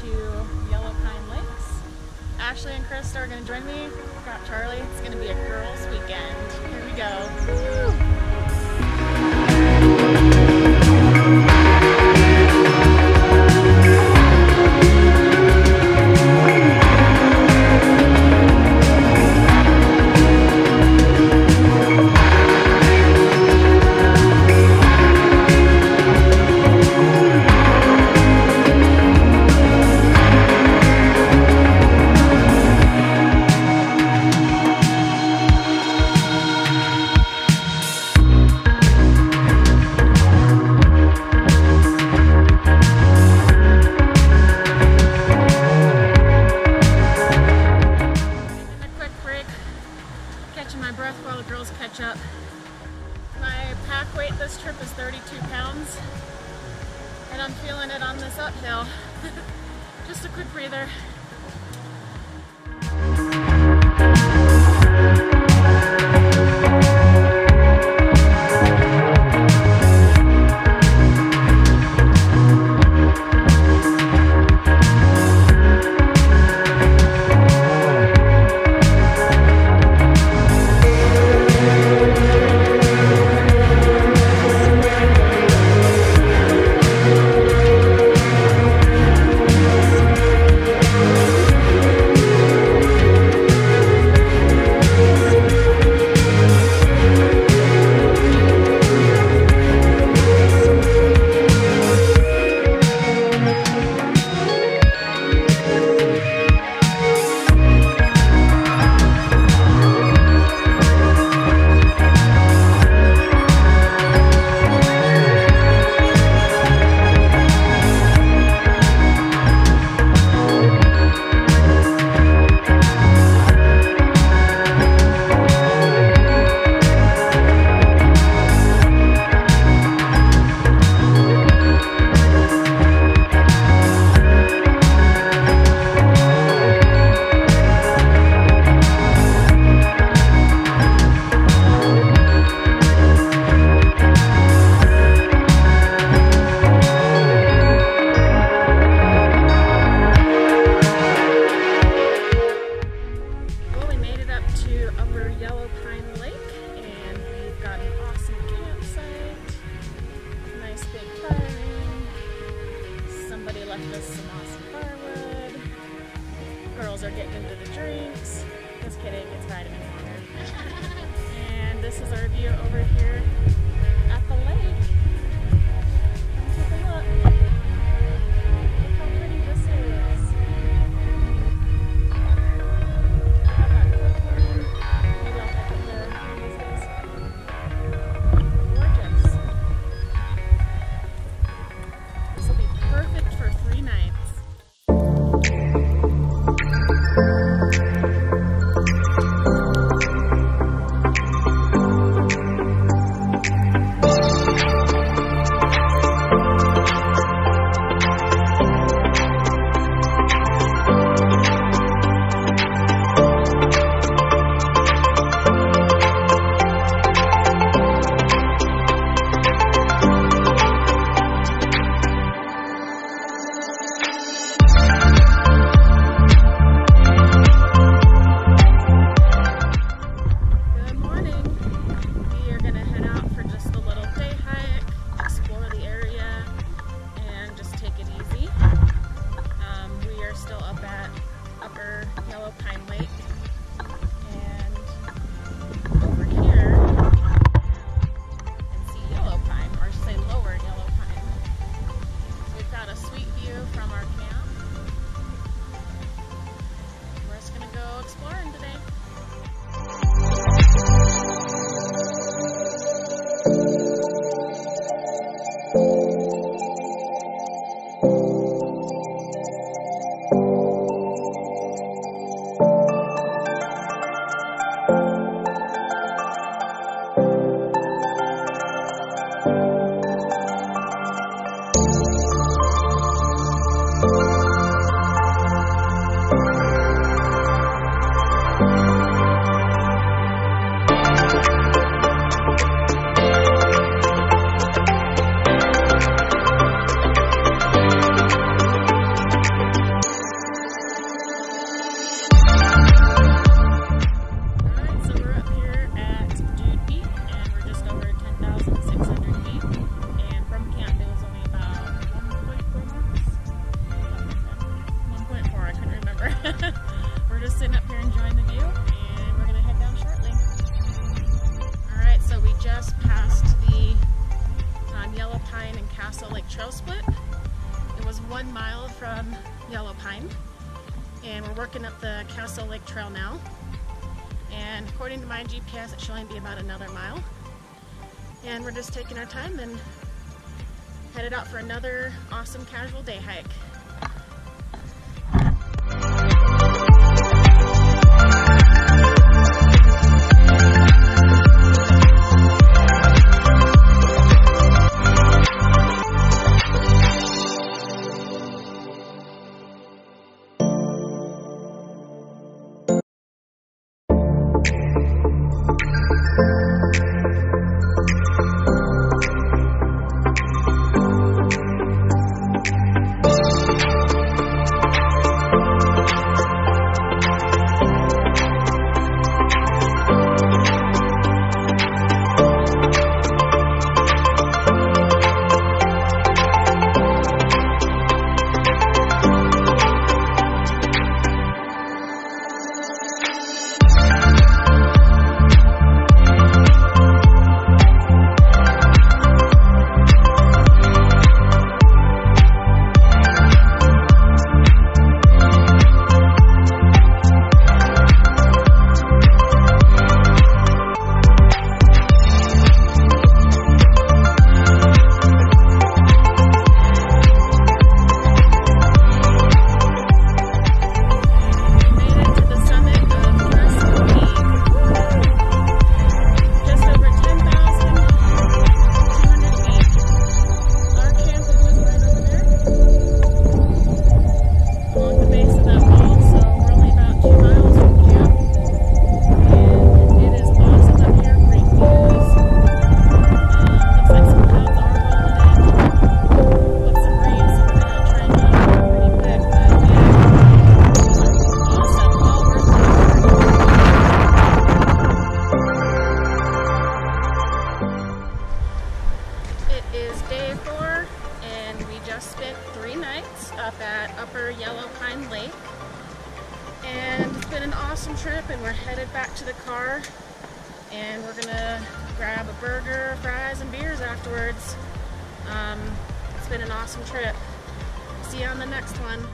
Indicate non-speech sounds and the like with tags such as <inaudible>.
to Yellow Pine Lakes. Ashley and Chris are going to join me. Got Charlie. It's going to be a girls' weekend. My pack weight this trip is 32 pounds, and I'm feeling it on this uphill. <laughs> Just a quick breather. Left some awesome firewood. Girls are getting into the drinks. Just kidding, it's vitamin <laughs> water. and this is our view over here at the lake. from our campus. sitting up here enjoying the view and we're gonna head down shortly. All right, so we just passed the um, Yellow Pine and Castle Lake Trail Split. It was one mile from Yellow Pine and we're working up the Castle Lake Trail now. And according to my GPS, it should only be about another mile. And we're just taking our time and headed out for another awesome casual day hike. And we're headed back to the car and we're gonna grab a burger, fries, and beers afterwards. Um, it's been an awesome trip. See you on the next one.